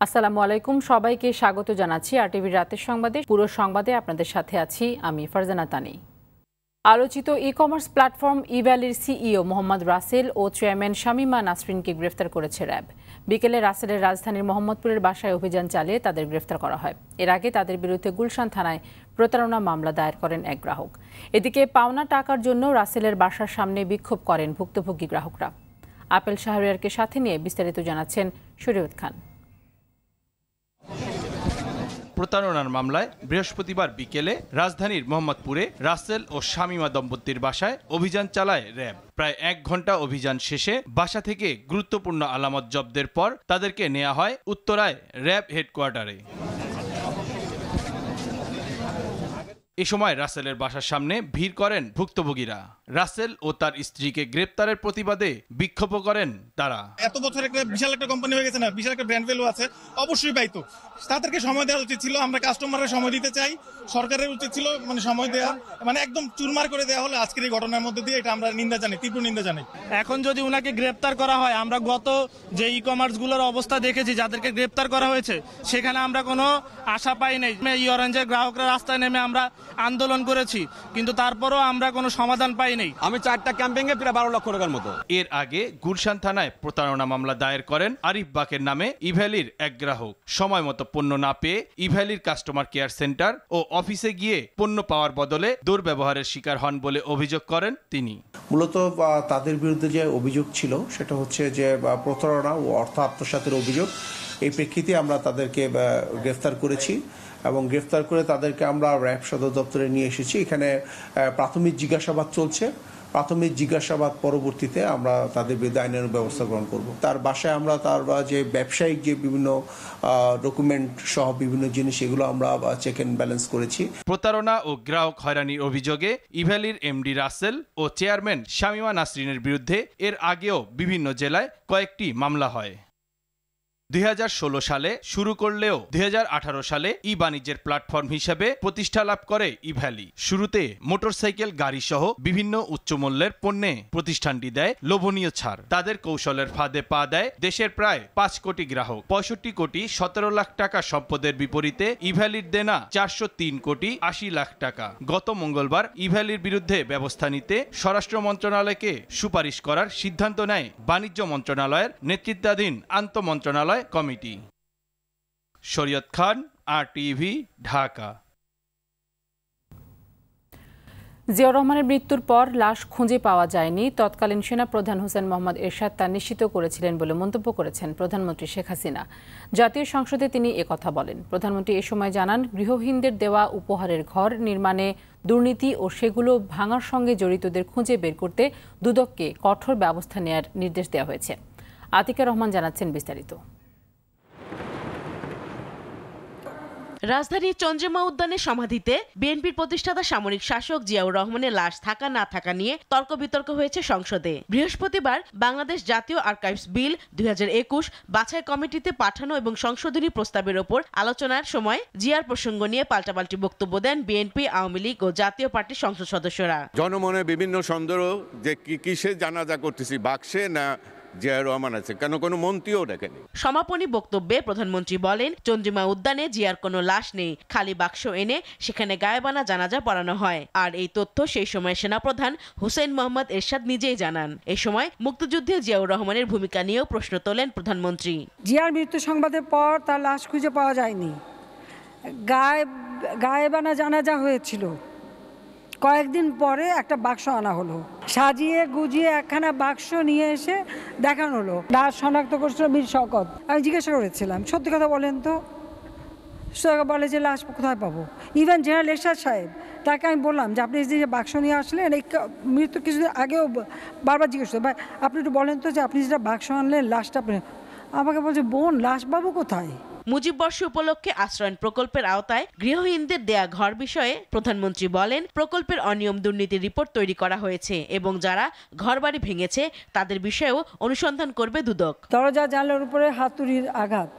আসসালামু আলাইকুম। সবাইকে স্বাগত জানাচ্ছি আর টিভির রাতের সংবাদে। পুরো সংবাদে আপনাদের সাথে আছি আমি ফারজানা তানি। আলোচিত ই কমার্স প্ল্যাটফর্ম ইভ্যালির সিইও মোহাম্মদ রাসেল ও চেয়ারম্যান শামিমা নাসরিনকে গ্রেফতার করেছে র্যাব। বিকেলে রাসেলের রাজধানীর মোহাম্মদপুরের বাসায় অভিযান চালিয়ে তাদের গ্রেফতার করা হয়। এর আগে তাদের বিরুদ্ধে গুলশান থানায় প্রতারণা মামলা দায়ের করেন এক গ্রাহক। এদিকে পাওনা টাকার জন্য রাসেলের বাসার সামনে বিক্ষোভ করেন ভুক্তভোগী গ্রাহকরা। আপেল শাহরিয়ারকে সাথে নিয়ে বিস্তারিত জানাচ্ছেন শরীয়ত খান। প্রতারণার মামলায় বৃহস্পতিবার বিকেলে রাজধানীর মোহাম্মদপুরে রাসেল ও শামিমা দম্পতির বাসায় অভিযান চালায় র্যাব। প্রায় এক ঘণ্টা অভিযান শেষে বাসা থেকে গুরুত্বপূর্ণ আলামত জব্দের পর তাদেরকে নেওয়া হয় উত্তরায় র্যাব হেডকোয়ার্টারে। এ সময় রাসেলের বাসার সামনে ভিড় করেন ভুক্তভোগীরা। রাসেল ও তার স্ত্রীকে গ্রেপ্তারের প্রতিবাদে বিক্ষোভ করেন তারা। এত বছর একটা বিশাল একটা কোম্পানি হয়ে গেছে না বিশাল একটা ব্র্যান্ড ভ্যালু আছে অবশ্যই পাইতো। তাদেরকে সময় দেওয়া উচিত ছিল আমরা কাস্টমারের সময় দিতে চাই সরকারের উচিত ছিল মানে সময় দেওয়া মানে একদম চুরমার করে দেওয়া হলে আজকের এই ঘটনার মধ্যে দিয়ে এটা আমরা নিন্দা জানাই তীব্র নিন্দা জানাই। এখন যদি উনাকে গ্রেপ্তার করা হয় আমরা গত যে ই কমার্সগুলোর অবস্থা দেখেছি যাদেরকে গ্রেপ্তার করা হয়েছে সেখানে আমরা কোনো আশা পাই নাই। ই অরেঞ্জের গ্রাহকরা রাস্তায় নেমে আমরা আন্দোলন করেছি কিন্তু তারপরও আমরা কোনো সমাধান পাই নাই আমি চারটা ক্যাম্পিংয়ে প্রায় বারো লক্ষ টাকার মতো। এর আগে গুলশান থানায় প্রতারণা মামলা দায়ের করেন আরিফ বাকের নামে ইভ্যালির এক গ্রাহক। সময় মতো পণ্য না পেয়ে ইভ্যালির কাস্টমার কেয়ার সেন্টার ও অফিসে গিয়ে পণ্য পাওয়ার বদলে দুর্ব্যবহারের শিকার হন বলে অভিযোগ করেন তিনি। মূলত তাদের বিরুদ্ধে যে অভিযোগ ছিল সেটা হচ্ছে যে প্রতারণা ও অর্থ আত্মসাতের অভিযোগ। এই প্রেক্ষিতে আমরা তাদেরকে গ্রেফতার করেছি। এবং গ্রেফতার করে তাদেরকে আমরা র্যাব সদর দপ্তরে নিয়ে এসেছি। এখানে প্রাথমিক জিজ্ঞাসাবাদ চলছে। প্রাথমিক জিজ্ঞাসাবাদ পরবর্তীতে আমরা তাদের বিরুদ্ধে আইনের ব্যবস্থা গ্রহণ করব। তার বাসায় আমরা, তার যে ব্যবসায়িক যে বিভিন্ন ডকুমেন্ট সহ বিভিন্ন জিনিস, এগুলো আমরা চেক অ্যান্ড ব্যালেন্স করেছি। প্রতারণা ও গ্রাহক হয়রানির অভিযোগে ইভ্যালির এমডি রাসেল ও চেয়ারম্যান শামিমা নাসরিনের বিরুদ্ধে এর আগেও বিভিন্ন জেলায় কয়েকটি মামলা হয়। দুই হাজার ষোলো সালে শুরু করলেও দুই হাজার আঠারো সালে ই বাণিজ্যের প্ল্যাটফর্ম হিসেবে প্রতিষ্ঠা লাভ করে ইভ্যালি। শুরুতে মোটরসাইকেল গাড়ি সহ বিভিন্ন উচ্চমূল্যের পণ্যে প্রতিষ্ঠানটি দেয় লোভনীয় ছাড়। তাদের কৌশলের ফাঁদে পা দেয় দেশের প্রায় পাঁচ কোটি গ্রাহক। পঁয়ষট্টি কোটি সতেরো লাখ টাকা সম্পদের বিপরীতে ইভ্যালির দেনা চারশো তিন কোটি আশি লাখ টাকা। গত মঙ্গলবার ইভ্যালির বিরুদ্ধে ব্যবস্থা নিতে স্বরাষ্ট্র মন্ত্রণালয়কে সুপারিশ করার সিদ্ধান্ত নেয় বাণিজ্য মন্ত্রণালয়ের নেতৃত্বাধীন আন্তঃমন্ত্রণালয় committee. Shariat Khan, R TV Dhaka. Ziaur রহমানের মৃত্যুর পর লাশ খুঁজে পাওয়া যায়নি। তৎকালীন সেনাপ্রধান হোসেন মোহাম্মদ এরশাদ তা নিশ্চিত করেছিলেন বলে মন্তব্য করেছেন প্রধানমন্ত্রী শেখ হাসিনা। জাতীয় সংসদে তিনি একথা বলেন। প্রধানমন্ত্রী এ সময় জানান, গৃহহীনদের দেওয়া উপহারের ঘর, নির্মাণে দুর্নীতি ও সেগুলো ভাঙার সঙ্গে জড়িতদের খুঁজে বের করতে দুদককে কঠোর ব্যবস্থা নেয়ার নির্দেশ দেওয়া হয়েছে। আতিকা রহমান জানাচ্ছেন বিস্তারিত। রাজধানীর চন্দ্রিমা উদ্যানের সমাধিতে বিএনপির প্রতিষ্ঠাতা সামরিক শাসক জিয়াউর রহমানের লাশ থাকা না থাকা নিয়ে তর্ক বিতর্ক হয়েছে সংসদে। বৃহস্পতিবার বাংলাদেশ জাতীয় আর্কাইভস বিল দুই বাছাই কমিটিতে পাঠানো এবং সংশোধনী প্রস্তাবের ওপর আলোচনার সময় জিয়ার প্রসঙ্গ নিয়ে পাল্টাপাল্টি বক্তব্য দেন বিএনপি, আওয়ামী লীগ ও জাতীয় পার্টির সংসদ সদস্যরা। জনমনে বিভিন্ন সন্দেহ যে কি কিসে জানাজা করতেছি, বাক্সে না জিয়া রহমান আছে কেন কোনো মন্ত্রীও দেখেনি? সমাপনী বক্তব্যে প্রধানমন্ত্রী বলেন চন্দ্রিমা উদ্যানে জিয়ার কোনো লাশ নেই খালি বাক্স এনে সেখানে গায়েবানা জানাজা পড়ানো হয়। আর এই তথ্য সেই সময় সেনাপ্রধান হুসেন মোহাম্মদ এরশাদ নিজেই জানান। এ সময় মুক্তিযুদ্ধে জিয়াউর রহমানের ভূমিকা নিয়েও প্রশ্ন তোলেন প্রধানমন্ত্রী। জিয়ার মৃত্যু সংবাদের পর তার লাশ খুঁজে পাওয়া যায়নি। গায়ে গায়েবানা জানাজা হয়েছিল। কয়েকদিন পরে একটা বাক্স আনা হলো। সাজিয়ে গুজিয়ে একখানা বাক্স নিয়ে এসে দেখানো হলো। লাশ শনাক্ত করছিল বীর শকত আমি জিজ্ঞাসা করেছিলাম, সত্যি কথা বলেন তো? বলে যে, লাশ কোথায় পাবো? ইভেন জেনারেল এরশাদ সাহেব, তাকে আমি বললাম যে, আপনি যে বাক্স নিয়ে আসলেন, এই মৃত্যু কিছুদিন আগেও বারবার জিজ্ঞেস করতে আপনি একটু বলেন তো যে, আপনি যেটা বাক্স আনলেন, লাশটা আপনি আমাকে বলছে, বোন, লাশ পাবো কোথায়? মুজিব বর্ষ উপলক্ষে আশ্রয়ন প্রকল্পের আওতায় গৃহহীনদের দেয়া ঘর বিষয়ে প্রধানমন্ত্রী বলেন, প্রকল্পের অনিয়ম দুর্নীতির রিপোর্ট তৈরি করা হয়েছে এবং যারা ঘরবাড়ি ভেঙেছে তাদের বিষয়েও অনুসন্ধান করবে দুদক। দরজা জানলার উপরে হাতুড়ির আঘাত।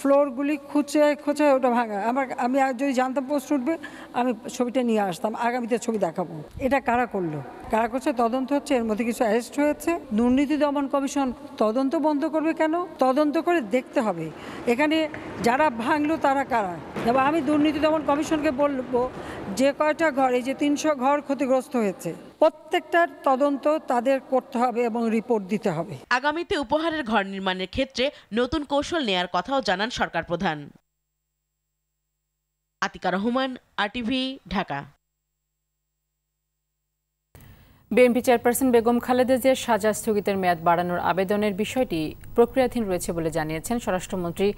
ফ্লোরগুলি খুঁচে খুঁচে ওটা ভাঙা। আমার আমি যদি জানতাম পোস্ট উঠবে, আমি ছবিটা নিয়ে আসতাম, আগামীতে ছবি দেখাবো। এটা কারা করল? কারা করছে? তদন্ত হচ্ছে, এর মধ্যে কিছু অ্যারেস্ট হয়েছে। দুর্নীতি দমন কমিশন তদন্ত বন্ধ করবে কেন? তদন্ত করে দেখতে হবে। এখানে যারা ভাঙলো, তারা কারা? এবং আমি দুর্নীতি দমন কমিশনকে বলব, যে কয়টা ঘর, এই যে তিনশো ঘর ক্ষতিগ্রস্ত হয়েছে প্রত্যেকটার তদন্ত তাদের করতে হবে এবং রিপোর্ট দিতে হবে। আগামীতে উপহারের ঘর নির্মাণের ক্ষেত্রে নতুন কৌশল নেয়ার কথাও জানান সরকার প্রধান Atika Rahman RTV Dhaka. BNP chairperson Begum Khaleda জিয়ার সাজা স্থগিতের মেয়াদ বাড়ানোর আবেদনের বিষয়টি প্রক্রিয়াধীন রয়েছে বলে জানিয়েছেন স্বরাষ্ট্রমন্ত্রী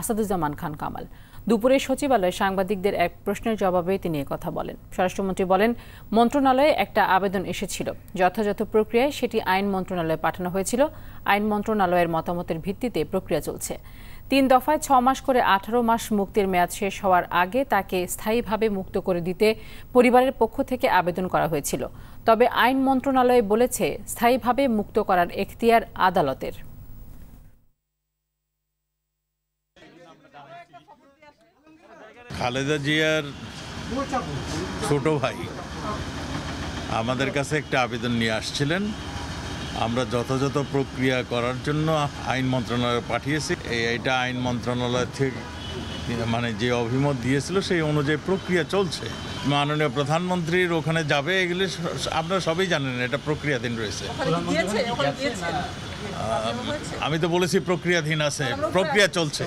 আসাদুজ্জামান খান কামাল। দুপুরে সচিবালয়ে সাংবাদিকদের এক প্রশ্নের জবাবে তিনি কথা বলেন। স্বরাষ্ট্রমন্ত্রী বলেন, মন্ত্রণালয়ে একটা আবেদন এসেছিল। যথাযথ প্রক্রিয়ায় সেটি আইন মন্ত্রণালয়ে পাঠানো হয়েছিল। আইন মন্ত্রণালয়ের মতামতের ভিত্তিতে প্রক্রিয়া চলছে। তিন দফায় ছ মাস করে আঠারো মাস মুক্তির মেয়াদ শেষ হওয়ার আগে তাকে স্থায়ীভাবে মুক্ত করে দিতে পরিবারের পক্ষ থেকে আবেদন করা হয়েছিল। তবে আইন মন্ত্রণালয় বলেছে, স্থায়ীভাবে মুক্ত করার এখতিয়ার আদালতের। খালেদা জিয়ার ছোট ভাই আমাদের কাছে একটা আবেদন নিয়ে আসছিলেন। আমরা যথাযথ প্রক্রিয়া করার জন্য আইন মন্ত্রণালয়ে পাঠিয়েছি। এই এটা আইন মন্ত্রণালয় থেকে মানে যে অভিমত দিয়েছিল সেই অনুযায়ী প্রক্রিয়া চলছে। মাননীয় প্রধানমন্ত্রীর ওখানে যাবে এগুলি আপনারা সবই জানেন এটা প্রক্রিয়াধীন রয়েছে। আমি তো বলেছি প্রক্রিয়াধীন আছে। প্রক্রিয়া চলছে।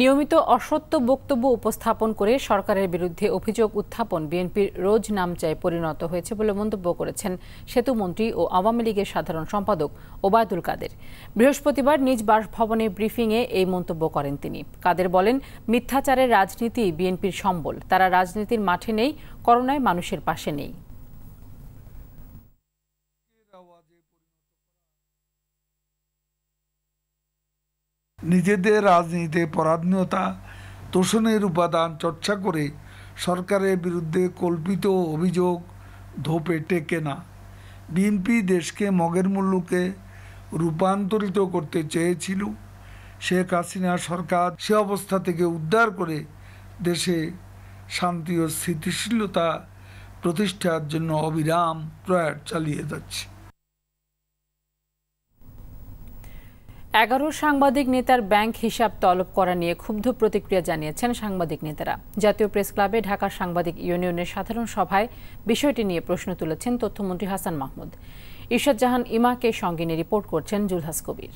নিয়মিত অসত্য বক্তব্য উপস্থাপন করে সরকারের বিরুদ্ধে অভিযোগ উত্থাপন বিএনপির রোজ নামচায় পরিণত হয়েছে বলে মন্তব্য করেছেন সেতুমন্ত্রী ও আওয়ামী লীগের সাধারণ সম্পাদক ওবায়দুল কাদের। বৃহস্পতিবার নিজ বাসভবনে ব্রিফিংয়ে এই মন্তব্য করেন তিনি। কাদের বলেন, মিথ্যাচারের রাজনীতি বিএনপির সম্বল। তারা রাজনীতির মাঠে নেই, করোনায় মানুষের পাশে নেই। নিজেদের রাজনীতিতে পরাধীনতা তোষণের উপাদান চর্চা করে সরকারের বিরুদ্ধে কল্পিত অভিযোগ ধোপে টেকে না। বিএনপি দেশকে মগের মূল্যকে রূপান্তরিত করতে চেয়েছিল। শেখ হাসিনা সরকার সে অবস্থা থেকে উদ্ধার করে দেশে শান্তি ও স্থিতিশীলতা প্রতিষ্ঠার জন্য অবিরাম প্রয়াস চালিয়ে যাচ্ছে। এগারো সাংবাদিক নেতার ব্যাংক হিসাব তলব করা নিয়ে ক্ষুব্ধ প্রতিক্রিয়া জানিয়েছেন সাংবাদিক নেতারা। জাতীয় প্রেস ক্লাবে ঢাকা সাংবাদিক ইউনিয়নের সাধারণ সভায় বিষয়টি নিয়ে প্রশ্ন তুলেছেন তথ্যমন্ত্রী হাসান মাহমুদ। ইরশাদ জাহান ইমাকে সঙ্গে নিয়ে রিপোর্ট করছেন জুলহাস কবির।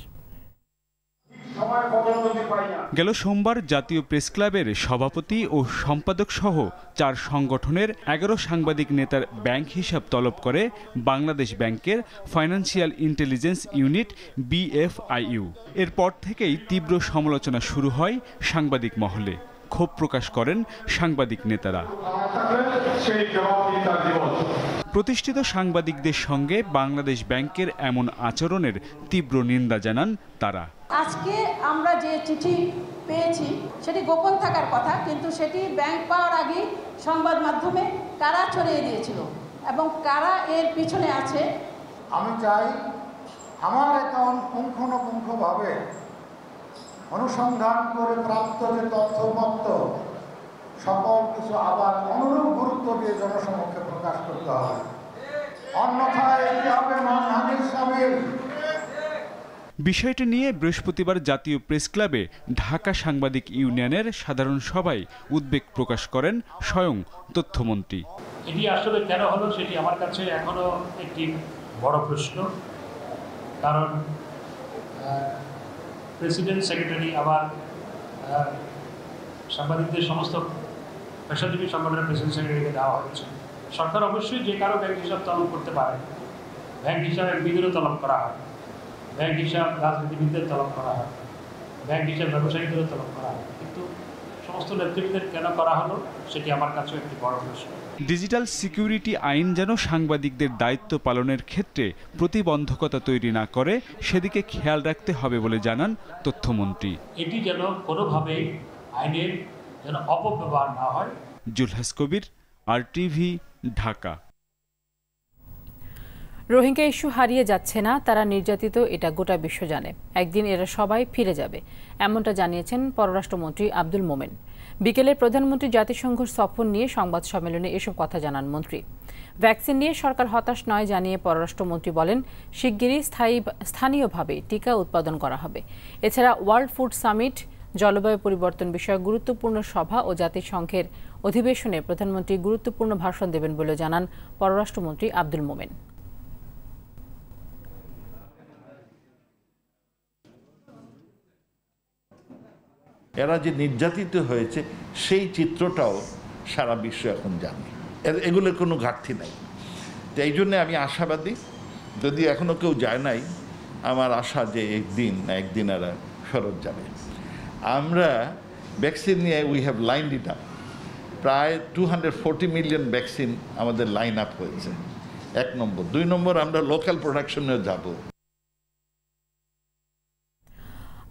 গেল সোমবার জাতীয় প্রেস ক্লাবের সভাপতি ও সম্পাদক সহ চার সংগঠনের এগারো সাংবাদিক নেতার ব্যাংক হিসাব তলব করে বাংলাদেশ ব্যাংকের ফাইন্যান্সিয়াল ইন্টেলিজেন্স ইউনিট বিএফআইইউ। এরপর থেকেই তীব্র সমালোচনা শুরু হয় সাংবাদিক মহলে। ক্ষোভ প্রকাশ করেন সাংবাদিক নেতারা। প্রতিষ্ঠিত সাংবাদিকদের সঙ্গে বাংলাদেশ ব্যাংকের এমন আচরণের তীব্র নিন্দা জানান তারা। আজকে আমরা যে চিঠি পেয়েছি সেটি গোপন থাকার কথা কিন্তু সেটি ব্যাংক পাওয়ার আগে সংবাদ মাধ্যমে কারা ছড়িয়ে দিয়েছিল এবং কারা এর পিছনে আছে? আমি চাই আমার অ্যাকাউন্ট পুঙ্খানুপুঙ্খভাবে অনুসন্ধান করে প্রাপ্ত যে তথ্যপত্র সকল কিছু আবার অনুরূপ গুরুত্ব দিয়ে জনসমক্ষে প্রকাশ করতে হবে। অন্যথায় এটি হবে মানহানির সামিল বিষয়টি নিয়ে বৃহস্পতিবার জাতীয় প্রেস ক্লাবে ঢাকা সাংবাদিক ইউনিয়নের সাধারণ সভায় উদ্বেগ প্রকাশ করেন স্বয়ং তথ্যমন্ত্রী। এটি আসলে কেন হলো সেটি আমার কাছে এখনও একটি বড় প্রশ্ন। কারণ প্রেসিডেন্ট সেক্রেটারি আবার সাংবাদিকদের সমস্ত পেশাজীবী সংগঠনের প্রেসিডেন্ট সেক্রেটারিকে দেওয়া হয়েছে। সরকার অবশ্যই যে কারও ব্যাংক হিসাব তলব করতে পারে। ব্যাংক হিসাবে বিদেরও তলব করা হয়। ব্যাংক হিসাব রাজনীতিবিদদের তলব করা হয়। ব্যাংক হিসাব ব্যবসায়ীদেরও তলব করা হয়। কিন্তু সমস্ত নেতৃত্বের কেন করা হলো সেটি আমার কাছে একটি বড় প্রশ্ন। ডিজিটাল সিকিউরিটি আইন যেন সাংবাদিকদের দায়িত্ব পালনের ক্ষেত্রে প্রতিবন্ধকতা তৈরি না করে সেদিকে খেয়াল রাখতে হবে বলে জানান তথ্যমন্ত্রী। এটি যেন কোনোভাবে আইনের যেন অপব্যবহার না হয়। Zulhas Kabir R TV Dhaka. Rohingya issue হারিয়ে যাচ্ছে না, তারা নির্যাতিত, এটা গোটা বিশ্ব জানে। একদিন এরা সবাই ফিরে যাবে, এমনটা জানিয়েছেন পররাষ্ট্রমন্ত্রী আব্দুল মোমেন। বিকেলে প্রধানমন্ত্রী জাতিসংঘ সফর নিয়ে সংবাদ সম্মেলনে এসব কথা জানান মন্ত্রী। ভ্যাকসিন নিয়ে সরকার হতাশ নয় জানিয়ে পররাষ্ট্রমন্ত্রী বলেন, শিগগিরই স্থায়ী, স্থানীয়ভাবে টিকা উৎপাদন করা হবে। এছাড়া ওয়ার্ল্ড ফুড সামিট, জলবায়ু পরিবর্তন বিষয়ক গুরুত্বপূর্ণ সভা ও জাতিসংঘের অধিবেশনে প্রধানমন্ত্রী গুরুত্বপূর্ণ ভাষণ দেবেন বলে জানান পররাষ্ট্রমন্ত্রী আব্দুল মোমেন। এরা যে নির্যাতিত হয়েছে, সেই চিত্রটাও সারা বিশ্ব এখন জানে। এগুলোর কোনো ঘাটতি নাই। তো এই জন্যে আমি আশাবাদী, যদি এখনও কেউ যায় নাই, আমার আশা যে একদিন না একদিন এরা ফেরত যাবে। আমরা ভ্যাকসিন নিয়ে we have line it up প্রায় two hundred forty million vaccine আমাদের লাইন আপ হয়েছে। এক নম্বর। দুই নম্বর, আমরা লোকাল প্রোডাকশনেও যাব।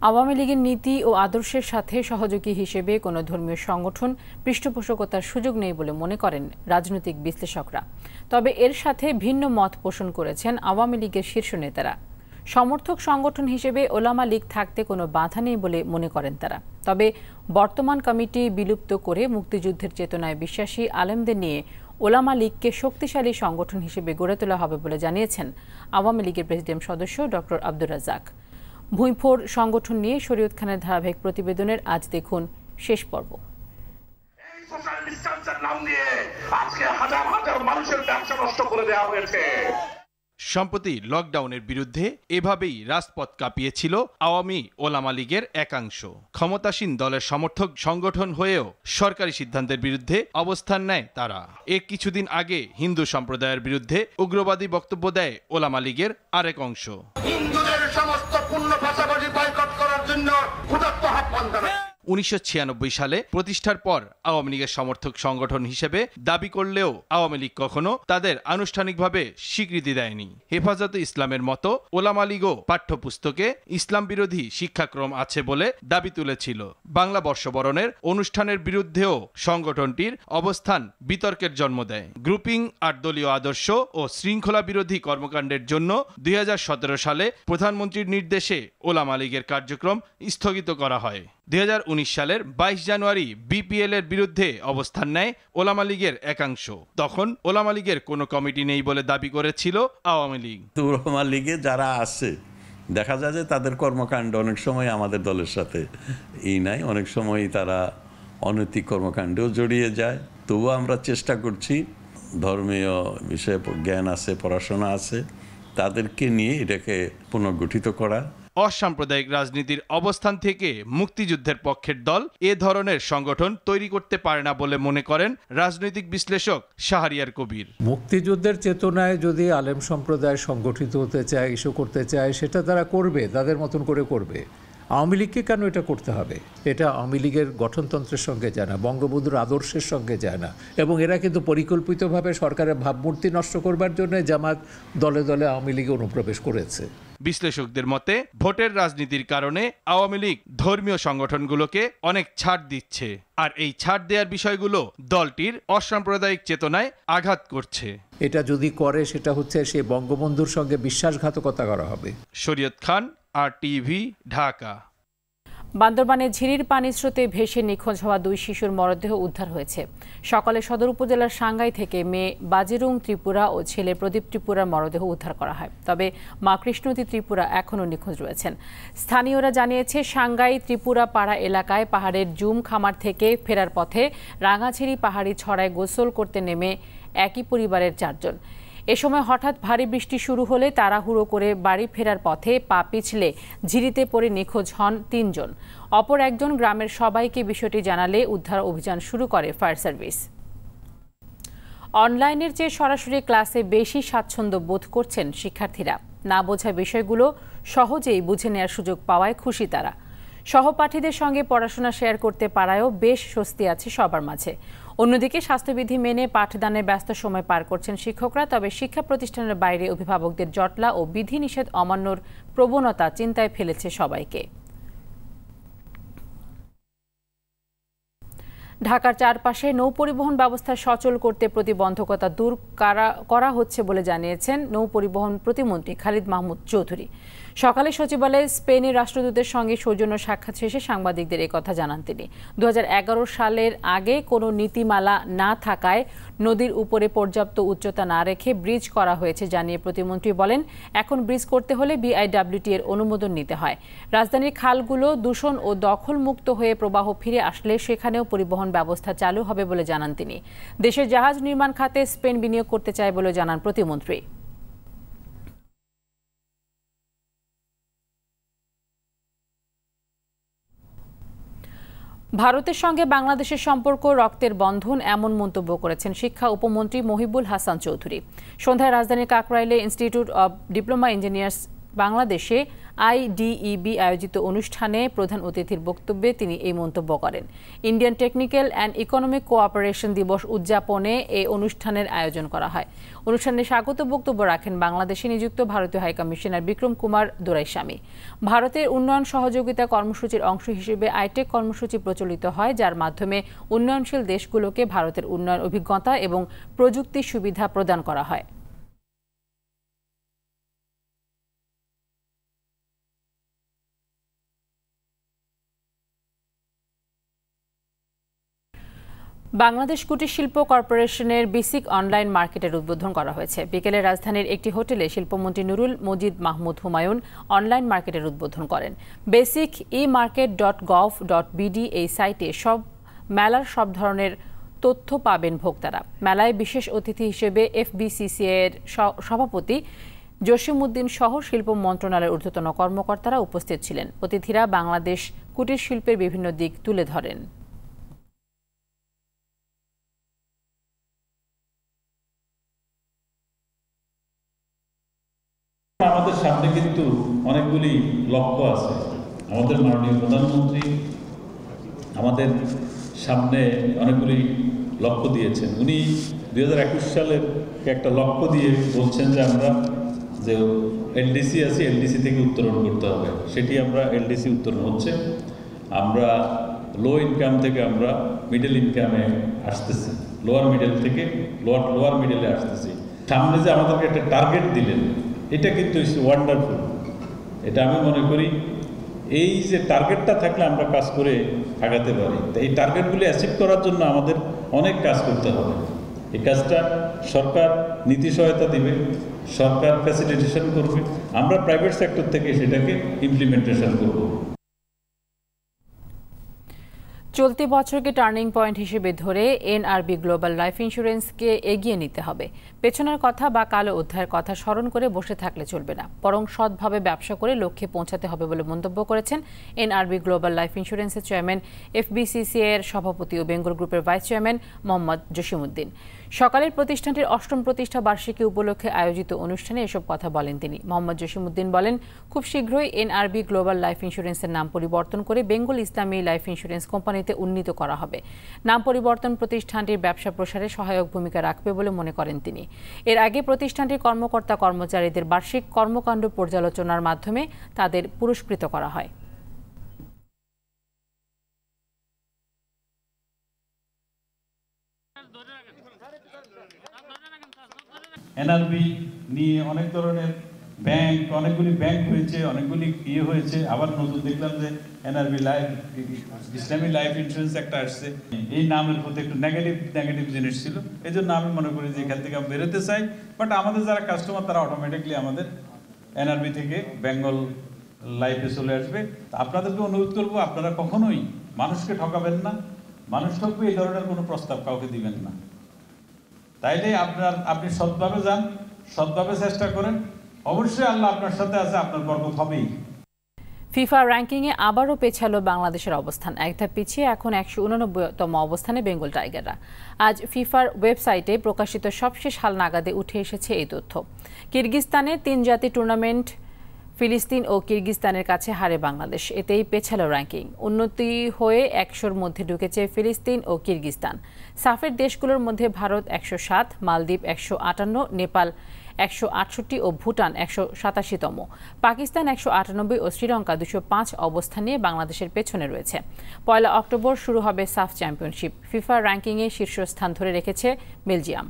আওয়ামী লীগের নীতি ও আদর্শের সাথে সহযোগী হিসেবে কোনো ধর্মীয় সংগঠন পৃষ্ঠপোষকতার সুযোগ নেই বলে মনে করেন রাজনৈতিক বিশ্লেষকরা। তবে এর সাথে ভিন্ন মত পোষণ করেছেন আওয়ামী লীগের শীর্ষ নেতারা। সমর্থক সংগঠন হিসেবে ওলামা লীগ থাকতে কোনো বাধা নেই বলে মনে করেন তারা। তবে বর্তমান কমিটি বিলুপ্ত করে মুক্তিযুদ্ধের চেতনায় বিশ্বাসী আলেমদের নিয়ে ওলামা লীগকে শক্তিশালী সংগঠন হিসেবে গড়ে তোলা হবে বলে জানিয়েছেন আওয়ামী লীগের প্রেসিডেন্ট সদস্য ডক্টর আব্দুর রাজাক ভুঁইফোর সংগঠন নিয়ে শরীয়ত খানের ধারাবাহিক প্রতিবেদনের আজ দেখুন শেষ পর্ব। সম্প্রতি লকডাউনের বিরুদ্ধে এভাবেই রাজপথ কাঁপিয়েছিল আওয়ামী ওলামা লীগের একাংশ। ক্ষমতাসীন দলের সমর্থক সংগঠন হয়েও সরকারি সিদ্ধান্তের বিরুদ্ধে অবস্থান নেয় তারা। এ কিছুদিন আগে হিন্দু সম্প্রদায়ের বিরুদ্ধে উগ্রবাদী বক্তব্য দেয় ওলামা লীগের আরেক অংশ। হিন্দুদের সমস্ত পূর্ণ পাশাপাশি বয়কট করার জন্য আহ্বান জানায় উনিশশো ছিয়ানব্বই সালে প্রতিষ্ঠার পর আওয়ামী লীগের সমর্থক সংগঠন হিসেবে দাবি করলেও আওয়ামী লীগ কখনো তাদের আনুষ্ঠানিকভাবে স্বীকৃতি দেয়নি। হেফাজত ইসলামের মতো ওলামা লীগও পাঠ্যপুস্তকে ইসলাম বিরোধী শিক্ষাক্রম আছে বলে দাবি তুলেছিল। বাংলা বর্ষবরণের অনুষ্ঠানের বিরুদ্ধেও সংগঠনটির অবস্থান বিতর্কের জন্ম দেয়। গ্রুপিং আর দলীয় আদর্শ ও শৃঙ্খলা বিরোধী কর্মকাণ্ডের জন্য দুই হাজার সতেরো সালে প্রধানমন্ত্রীর নির্দেশে ওলামা লীগের কার্যক্রম স্থগিত করা হয়। দুই সালের বাইশ জানুয়ারি বিপিএল এর বিরুদ্ধে অবস্থান নেয় ওলামা লীগের একাংশ। তখন ওলামা লীগের কোনো কমিটি নেই বলে দাবি করেছিল আওয়ামী লীগ। ওলামা লীগে যারা আছে, দেখা যায় যে তাদের কর্মকাণ্ড অনেক সময় আমাদের দলের সাথে এই নাই, অনেক সময় তারা অনৈতিক কর্মকাণ্ডেও জড়িয়ে যায়। তবুও আমরা চেষ্টা করছি, ধর্মীয় বিষয়ে জ্ঞান আছে, পড়াশোনা আছে, তাদেরকে নিয়ে এটাকে পুনর্গঠিত করা। অসাম্প্রদায়িক রাজনীতির অবস্থান থেকে মুক্তিযুদ্ধের পক্ষের দল এ ধরনের সংগঠন তৈরি করতে পারে না বলে মনে করেন রাজনৈতিক বিশ্লেষক শাহরিয়ার কবির। মুক্তিযুদ্ধের চেতনায় যদি আলেম সম্প্রদায় সংগঠিত হতে চায়, ইস্যু করতে চায়, সেটা তারা করবে, তাদের মতন করে করবে। আওয়ামী লীগকে কেন এটা করতে হবে? এটা আওয়ামী লীগের গঠনতন্ত্রের সঙ্গে যায় না, বঙ্গবন্ধুর আদর্শের সঙ্গে যায় না। এবং এরা কিন্তু পরিকল্পিতভাবে সরকারের ভাবমূর্তি নষ্ট করবার জন্য জামাত দলে দলে আওয়ামী লীগে অনুপ্রবেশ করেছে। বিশ্লেষকদের মতে ভোটের রাজনীতির কারণে আওয়ামী লীগ ধর্মীয় সংগঠনগুলোকে অনেক ছাড় দিচ্ছে। আর এই ছাড় দেওয়ার বিষয়গুলো দলটির অসাম্প্রদায়িক চেতনায় আঘাত করছে। এটা যদি করে সেটা হচ্ছে সে বঙ্গবন্ধুর সঙ্গে বিশ্বাসঘাতকতা করা হবে। শরীয়ত খান আর টিভি ঢাকা। বান্দরবানে ঝিরির পানি স্রোতে ভেসে নিখোঁজ হওয়া দুই শিশুর মরদেহ উদ্ধার হয়েছে। সকালে সদর উপজেলার সাংগাই থেকে মেয়ে বাজিরুং ত্রিপুরা ও ছেলে প্রদীপ ত্রিপুরার মরদেহ উদ্ধার করা হয়। তবে মা কৃষ্ণতী ত্রিপুরা এখনও নিখোঁজ রয়েছেন। স্থানীয়রা জানিয়েছে সাংগাই ত্রিপুরা পাড়া এলাকায় পাহাড়ের জুম খামার থেকে ফেরার পথে রাঙাছিড়ি পাহাড়ি ছড়ায় গোসল করতে নেমে একই পরিবারের চারজন। এ সময় হঠাৎ ভারী বৃষ্টি শুরু হলে তাড়াহুড়ো করে বাড়ি ফেরার পথে পা পিছলে ঝিরিতে পড়ে নিখোঁজ হন তিনজন। অপর একজন গ্রামের সবাইকে বিষয়টি জানালে উদ্ধার অভিযান শুরু করে ফায়ার সার্ভিস। অনলাইনের চেয়ে সরাসরি ক্লাসে বেশি স্বাচ্ছন্দ্য বোধ করছেন শিক্ষার্থীরা। না বোঝা বিষয়গুলো সহজেই বুঝে নেওয়ার সুযোগ পাওয়ায় খুশি তারা। সহপাঠীদের সঙ্গে পড়াশোনা শেয়ার করতে পারায়ও বেশ স্বস্তি আছে সবার মাঝে। অন্যদিকে স্বাস্থ্যবিধি মেনে পাঠদানের ব্যস্ত সময় পার করছেন শিক্ষকরা, তবে শিক্ষা প্রতিষ্ঠানের বাইরে অভিভাবকদের জটলা ও বিধিনিষেধ অমান্যর প্রবণতা চিন্তায় ফেলেছে সবাইকে। ঢাকার চারপাশে নৌ পরিবহন ব্যবস্থা সচল করতে প্রতিবন্ধকতা দূর করা হচ্ছে বলে জানিয়েছেন নৌ পরিবহন প্রতিমন্ত্রী খালিদ মাহমুদ চৌধুরী। সকালে সচিবালয়ে স্পেনের রাষ্ট্রদূতের সঙ্গে সৌজন্য সাক্ষাৎ শেষে সাংবাদিকদের কথা জানান তিনি। দু হাজার এগারো সালের আগে কোনো নীতিমালা না থাকায় নদীর উপরে পর্যাপ্ত উচ্চতা না রেখে ব্রিজ করা হয়েছে জানিয়ে প্রতিমন্ত্রী বলেন, এখন ব্রিজ করতে হলে বিআইডব্লিউটি এর অনুমোদন নিতে হয়। রাজধানীর খালগুলো দূষণ ও দখলমুক্ত হয়ে প্রবাহ ফিরে আসলে সেখানেও পরিবহন ব্যবস্থা চালু হবে বলে জানান তিনি। দেশের জাহাজ নির্মাণ খাতে স্পেন বিনিয়োগ করতে চায় বলে জানান প্রতিমন্ত্রী। ভারতের সঙ্গে বাংলাদেশের সম্পর্ক, রক্তের বন্ধন এমন মন্তব্য করেছেন শিক্ষা উপমন্ত্রী মহিবুল হাসান চৌধুরী। সন্ধ্যায় রাজধানীর কাকরাইলে ইনস্টিটিউট অব ডিপ্লোমা ইঞ্জিনিয়ার্স বাংলাদেশে আইডিইবি আয়োজিত অনুষ্ঠানে প্রধান অতিথির বক্তব্যে তিনি এই মন্তব্য করেন। Indian technical and economic cooperation দিবস উদযাপনে এই অনুষ্ঠানের আয়োজন করা হয়। অনুষ্ঠানে স্বাগত বক্তব্য রাখেন বাংলাদেশে নিযুক্ত ভারতীয় হাইকমিশনার বিক্রম কুমার দোরাইস্বামী। ভারতের উন্নয়ন সহযোগিতা কর্মসূচির অংশ হিসেবে আইটেক কর্মসূচি প্রচলিত হয়, যার মাধ্যমে উন্নয়নশীল দেশগুলোকে ভারতের উন্নয়ন অভিজ্ঞতা এবং প্রযুক্তি সুবিধা প্রদান করা হয়। বাংলাদেশ কুটির শিল্প কর্পোরেশনের বেসিক অনলাইন মার্কেটের উদ্বোধন করা হয়েছে। বিকেলে রাজধানীর একটি হোটেলে শিল্পমন্ত্রী নুরুল মজিদ মাহমুদ হুমায়ুন অনলাইন মার্কেটের উদ্বোধন করেন। Basic e market dot gov dot BD এই সাইটে সব মেলার সব ধরনের তথ্য পাবেন ভোক্তারা। মেলায় বিশেষ অতিথি হিসেবে এফবিসিসিআই এর সভাপতি জসিমউদ্দিন সহ শিল্প মন্ত্রণালয়ের ঊর্ধ্বতন কর্মকর্তারা উপস্থিত ছিলেন। অতিথিরা বাংলাদেশ কুটির শিল্পের বিভিন্ন দিক তুলে ধরেন। আমাদের সামনে কিন্তু অনেকগুলি লক্ষ্য আছে। আমাদের মাননীয় প্রধানমন্ত্রী আমাদের সামনে অনেকগুলি লক্ষ্য দিয়েছেন। উনি দুই হাজার একুশ সালের একটা লক্ষ্য দিয়ে বলছেন যে আমরা যে এলডিসি আছে, এলডিসি থেকে উত্তরণ করতে হবে। সেটি আমরা, এলডিসি উত্তরণ হচ্ছে। আমরা লো ইনকাম থেকে আমরা মিডল ইনকামে আসতেছি। লোয়ার মিডল থেকে লোয়ার লোয়ার মিডলে আসতেছি। সামনে যে আমাদেরকে একটা টার্গেট দিলেন এটা কিন্তু ইস ওয়ান্ডারফুল এটা আমি মনে করি এই যে টার্গেটটা থাকলে আমরা কাজ করে আগাতে পারি। তো এই টার্গেটগুলি অ্যাচিভ করার জন্য আমাদের অনেক কাজ করতে হবে। এই কাজটা সরকার নীতি সহায়তা দিবে, সরকার ফ্যাসিলিটেশন করবে। আমরা প্রাইভেট সেক্টর থেকে সেটাকে ইমপ্লিমেন্টেশন করব। চলতি বছরকে টার্নিং পয়েন্ট হিসেবে ধরে এনআরবি গ্লোবাল লাইফ ইন্স্যুরেন্সকে এগিয়ে নিতে হবে। পেছনের কথা বা কালো অধ্যায়ের কথা স্মরণ করে বসে থাকলে চলবে না। বরং সৎভাবে ব্যবসা করে লক্ষ্যে পৌঁছাতে হবে বলে মন্তব্য করেছেন এনআরবি গ্লোবাল লাইফ ইন্স্যুরেন্সের চেয়ারম্যান এফবিসিসিআই এর সভাপতি ও বেঙ্গল গ্রুপের ভাইস চেয়ারম্যান মোহাম্মদ জসিমুদ্দিন সকালের প্রতিষ্ঠানটির অষ্টম প্রতিষ্ঠা বার্ষিকী উপলক্ষে আয়োজিত অনুষ্ঠানে এসব কথা বলেন তিনি। মোহাম্মদ জসিমুদ্দিন বলেন, খুব শীঘ্রই এনআরবি গ্লোবাল লাইফ ইন্স্যুরেন্সের নাম পরিবর্তন করে বেঙ্গল ইসলামী লাইফ ইন্স্যুরেন্স কোম্পানিতে উন্নীত করা হবে। নাম পরিবর্তন প্রতিষ্ঠানটির ব্যবসা প্রসারে সহায়ক ভূমিকা রাখবে বলে মনে করেন তিনি। এর আগে প্রতিষ্ঠানটির কর্মকর্তা কর্মচারীদের বার্ষিক কর্মকাণ্ড পর্যালোচনার মাধ্যমে তাদের পুরস্কৃত করা হয়। এনআরবি নিয়ে অনেক ধরনের ব্যাংক, অনেকগুলি ব্যাংক হয়েছে, অনেকগুলি ইয়ে হয়েছে। আবার নতুন দেখলাম যে NRB life, Islami life insurance একটা আসছে। এই নামের প্রতি একটু নেগেটিভ নেগেটিভ জিনিস ছিল। এই জন্য আমি মনে করি যে এখান থেকে বেরোতে চাই। বাট আমাদের যারা কাস্টমার তারা অটোমেটিকলি আমাদের এনআরবি থেকে বেঙ্গল লাইফে চলে আসবে। আপনাদেরকে অনুরোধ করব, আপনারা কখনোই মানুষকে ঠকাবেন না। মানুষ ঠকবে, এই ধরনের কোনো প্রস্তাব কাউকে দিবেন না। তাইলে আপনার, আপনি সৎভাবে যান, সৎভাবে চেষ্টা করেন। অবশ্যই আল্লাহ আপনার সাথে আছে, আপনার বরকত হবেই। ফিফা র্যাঙ্কিংয়ে আবারও পেছালো বাংলাদেশের অবস্থান। এক ধাপ পিছিয়ে এখন একশো উননব্বইতম অবস্থানে বেঙ্গল টাইগাররা। আজ ফিফার ওয়েবসাইটে প্রকাশিত সবশেষ হাল নাগাদে উঠে এসেছে এই তথ্য। কিরগিস্তানে তিন জাতি টুর্নামেন্ট ফিলিস্তিন ও কিরগিস্তানের কাছে হারে বাংলাদেশ। এতেই পেছালো র্যাঙ্কিং উন্নতি হয়ে একশোর মধ্যে ঢুকেছে ফিলিস্তিন ও কিরগিস্তান সাফের দেশগুলোর মধ্যে ভারত একশো সাত, মালদ্বীপ একশো আটান্ন, নেপাল একশো আটষট্টি ও ভুটান একশো সাতাশিতম। পাকিস্তান একশো আটানব্বই ও শ্রীলঙ্কা দুশো পাঁচ অবস্থান নিয়ে বাংলাদেশের পেছনে রয়েছে। পয়লা অক্টোবর শুরু হবে সাফ চ্যাম্পিয়নশিপ। ফিফা র্যাঙ্কিংয়ে শীর্ষস্থান ধরে রেখেছে বেলজিয়াম।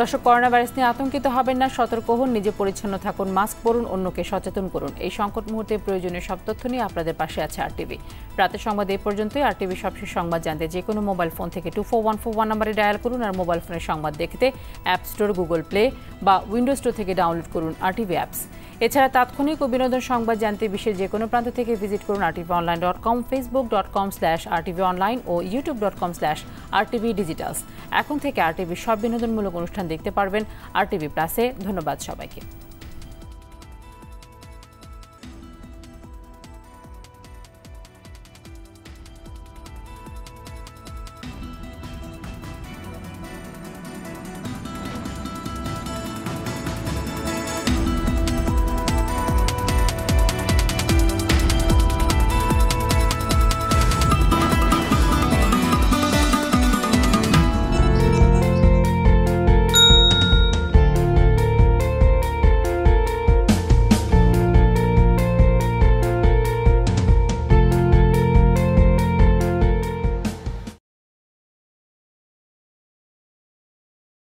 দর্শক করোনা ভাইরাস নিয়ে আতঙ্কিত হবেন না, সতর্ক হন, নিজে পরিচ্ছন্ন থাকুন, মাস্ক পরুন, অন্যকে সচেতন করুন। এই সংকট মুহূর্তে প্রয়োজনীয় সব তথ্য নিয়ে আপনাদের পাশে আছে আর টিভি রাতের সংবাদ এই পর্যন্তই। আর টিভি সবশেষ সংবাদ জানতে যে কোনো মোবাইল ফোন থেকে two four one four one নাম্বারে ডায়াল করুন আর মোবাইল ফোনের সংবাদ দেখতে অ্যাপ স্টোর গুগল প্লে বা উইন্ডো স্টোর থেকে ডাউনলোড করুন আর টিভি অ্যাপস এছাড়া তাৎক্ষণিক ও বিনোদন সংবাদ জানতে বিশ্বের যে কোনো প্রান্ত থেকে ভিজিট করুন RTV online dot com Facebook dot com slash RTV online ও YouTube dot com slash RTV digitals এখন থেকে আরটিভির সব বিনোদনমূলক অনুষ্ঠান দেখতে পারবেন আরটিভি প্লাসে ধন্যবাদ সবাইকে।